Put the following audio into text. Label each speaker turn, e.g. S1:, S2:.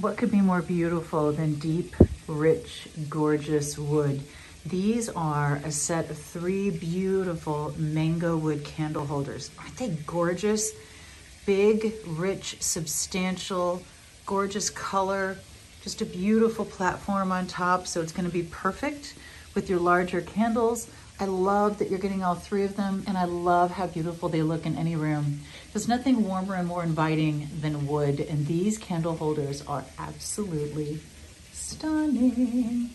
S1: What could be more beautiful than deep, rich, gorgeous wood? These are a set of three beautiful mango wood candle holders. Aren't they gorgeous? Big, rich, substantial, gorgeous color, just a beautiful platform on top. So it's gonna be perfect with your larger candles. I love that you're getting all three of them and I love how beautiful they look in any room. There's nothing warmer and more inviting than wood and these candle holders are absolutely stunning.